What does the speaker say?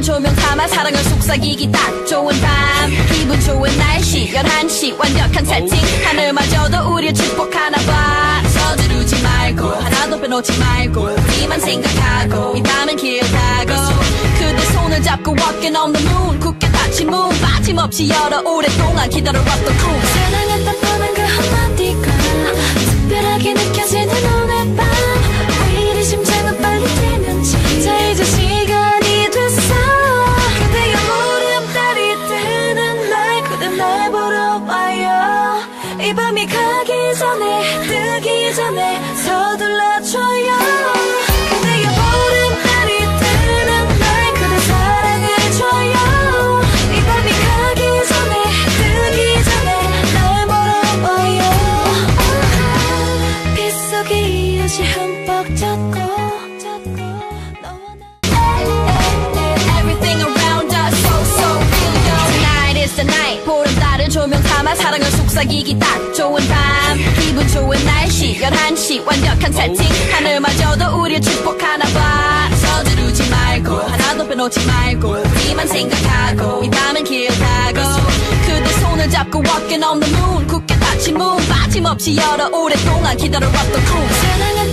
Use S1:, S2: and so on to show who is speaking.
S1: 속삭이기 딱 좋은 밤 기분 좋은 날씨 11시 완벽한 세팅. 하늘마저도 우릴 축복하나 봐. 서두르지 말고 하나도 빼놓지 말고 우리만 생각하고 이 밤은 길다고. 그대 손을 잡고 walking on the moon 굳게 닫힌 문. 빠짐없이 열어 오랫동안 기다려왔던 꿈
S2: 날 보러 와요. 이 밤이 가기 전에 뜨기 전에 서둘러줘요. 그대의 보름달이 뜨는 날 그대 사랑해줘요. 이 밤이 가기 전에 뜨기 전에 날 보러 와요. 빗속에 이어지 흠뻑 젖고
S1: 속삭이기 딱 좋은 밤. 기분 좋은 날씨 11시 완벽한 세팅 하늘마저도 우릴 축복하나봐. 서두르지 말고 하나도 빼놓지 말고 우리만 생각하고 이 밤은 길다고. 그대 손을 잡고 on the moon 굳게 닫힌 문 빠짐없이 열어 오랫동안 기다려왔던 꿈
S2: 사랑한